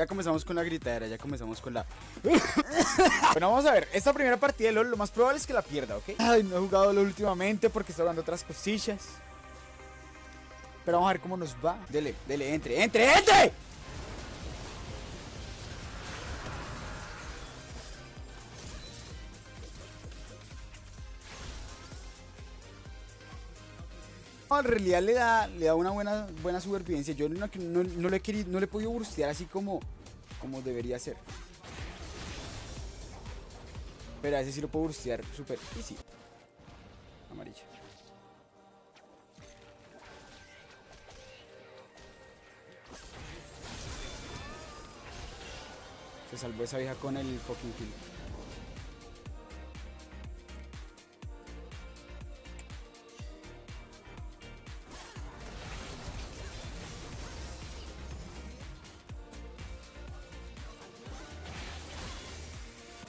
Ya comenzamos con la gritadera, ya comenzamos con la... bueno, vamos a ver, esta primera partida de LoL lo más probable es que la pierda, ¿ok? Ay, no he jugado LoL últimamente porque estoy jugando otras cosillas. Pero vamos a ver cómo nos va. Dele, dele, entre, entre, entre. En realidad le da, le da una buena, buena supervivencia. Yo no, le he querido, no le he podido burstear así como, como debería ser. Pero a ese sí lo puedo burstear super easy. Amarilla. Se salvó esa vieja con el fucking kill.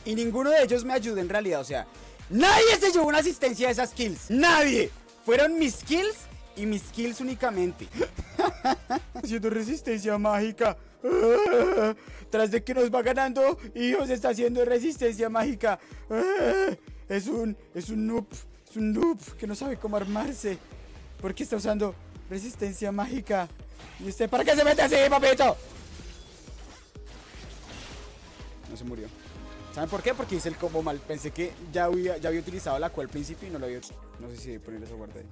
Y ninguno de ellos me ayuda en realidad, o sea, nadie se llevó una asistencia de esas kills. Nadie. Fueron mis kills y mis kills únicamente. Haciendo resistencia mágica. Tras de que nos va ganando, hijos, está haciendo resistencia mágica. Es un, es un noob, es un noob que no sabe cómo armarse. Porque está usando resistencia mágica. ¿Y usted para qué se mete así, papito? No se murió. ¿Saben por qué? Porque hice el combo mal. Pensé que ya había, ya había utilizado la cual al principio y no lo había No sé si poner esa guarda ahí.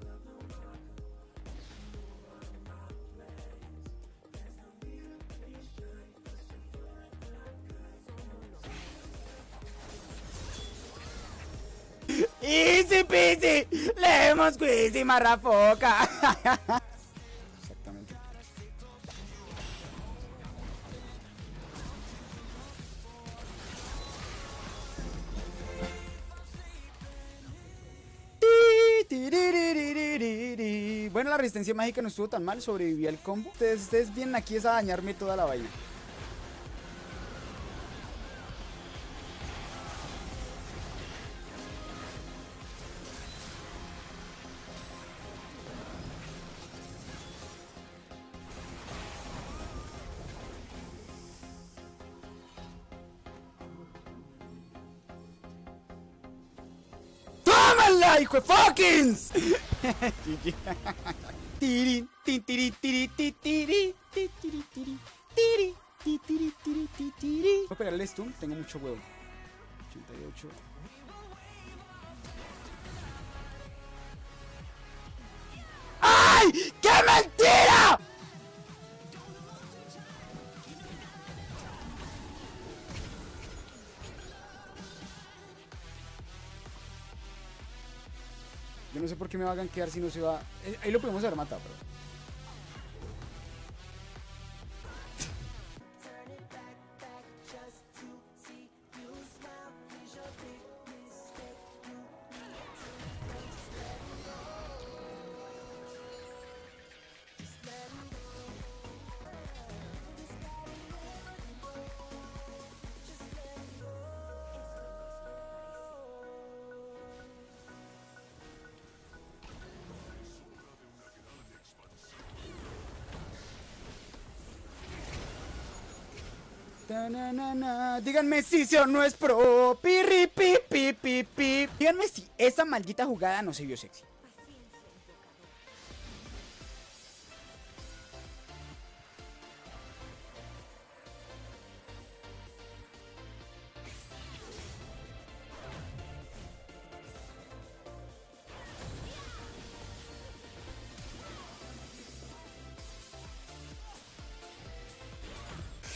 Easy peasy, lemon squeezy, marrafoca. la resistencia mágica no estuvo tan mal, sobreviví al combo. Ustedes, ustedes vienen aquí es a dañarme toda la vaina. Tiri, tiri, tiri, tiri. Voy a pegarle stun, tengo mucho huevo. 88. ¡Ay! ¡Qué mentira! Yo no sé por qué me va a gankear si no se va. Eh, ahí lo podemos haber matado, pero. Díganme si si o no es pro. Pirri, pi, pi, pi, pi. Díganme si esa maldita jugada no se vio sexy.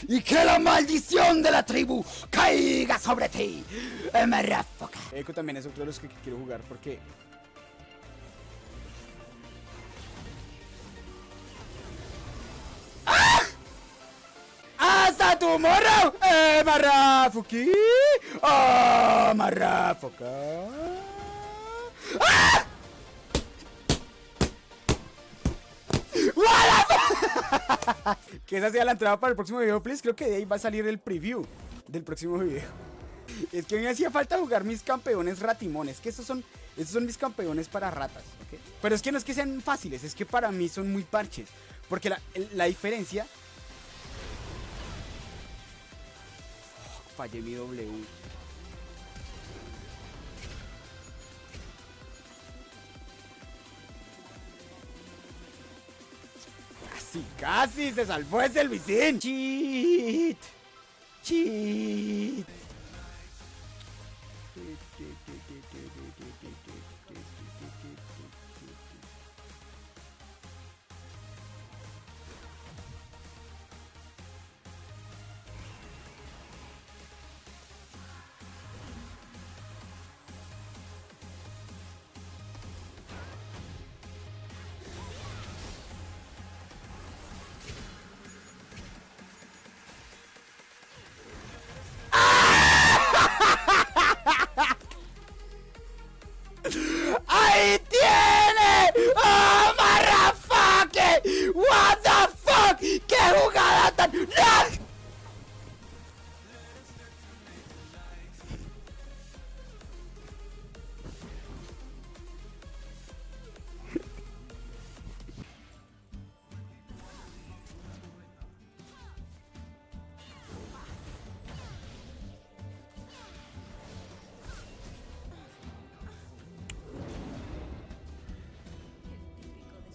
Y que la maldición de la tribu caiga sobre ti. Marráfoca. Eco también es otro de los que, quiero jugar porque ¡Ah! ¡Hasta tu morro! ¡Eh, marrafuki! ¡Oh, marrafoca! ¡Ah! que esa sea la entrada para el próximo video, please. Creo que de ahí va a salir el preview del próximo video. Es que a mí me hacía falta jugar mis campeones ratimones. Que estos son, estos son mis campeones para ratas. Pero es que no es que sean fáciles, es que para mí son muy parches. Porque la, la diferencia. fallé mi W. Casi, se salvó ese el. Cheat. Cheat.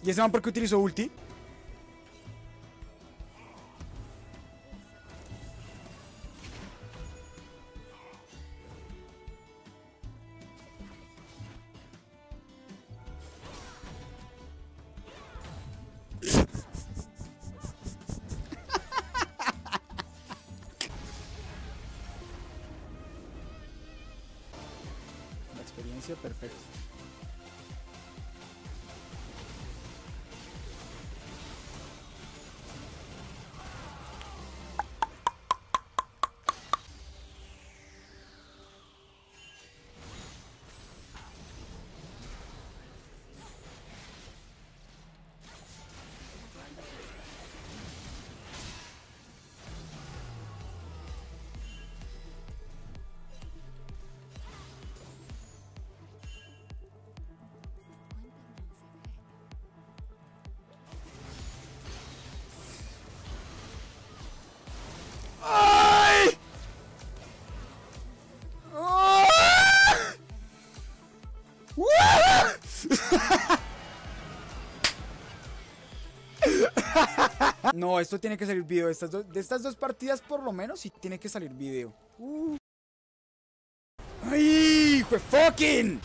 ¿Y ese man por qué utilizó ulti? La experiencia perfecta. No, esto tiene que salir video. Estas do- de estas dos partidas, por lo menos, sí tiene que salir video. Uh. ¡Ay! ¡Fue fucking!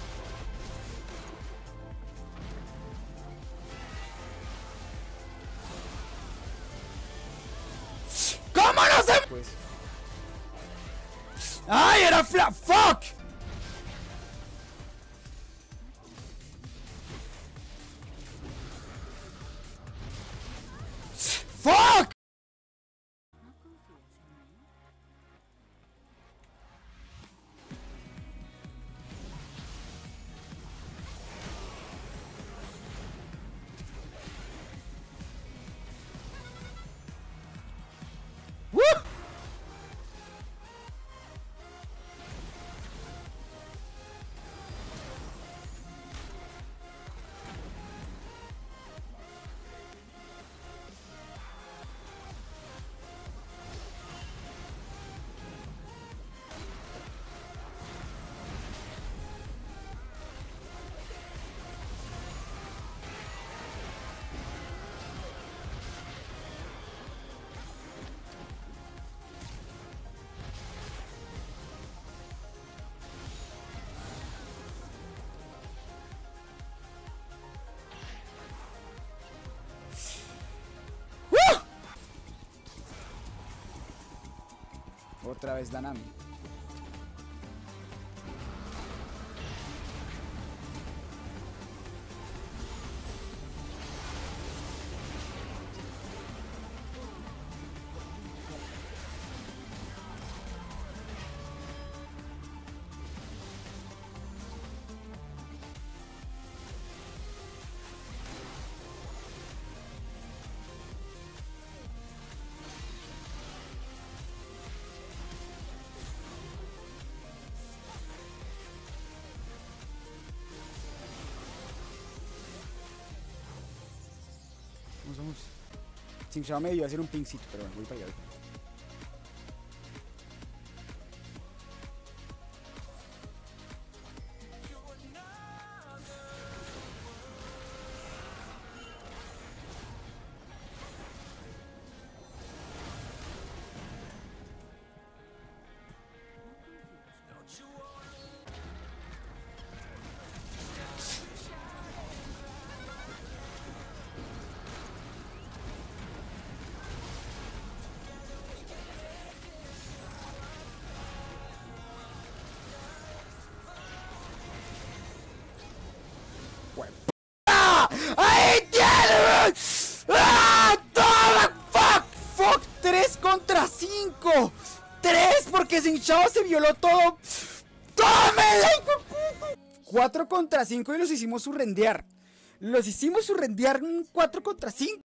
¿Cómo no se.? Pues. ¡Ay, era fla. ¡Fuck! ¡Fuck! Otra vez Danami. somos. Sin me iba a hacer un pincito, pero bueno, voy para allá. Contra 5! ¡3! Porque Sinchao se violó todo. ¡Tómela! 4 contra 5 y los hicimos surrendear. Los hicimos surrendear 4 contra 5.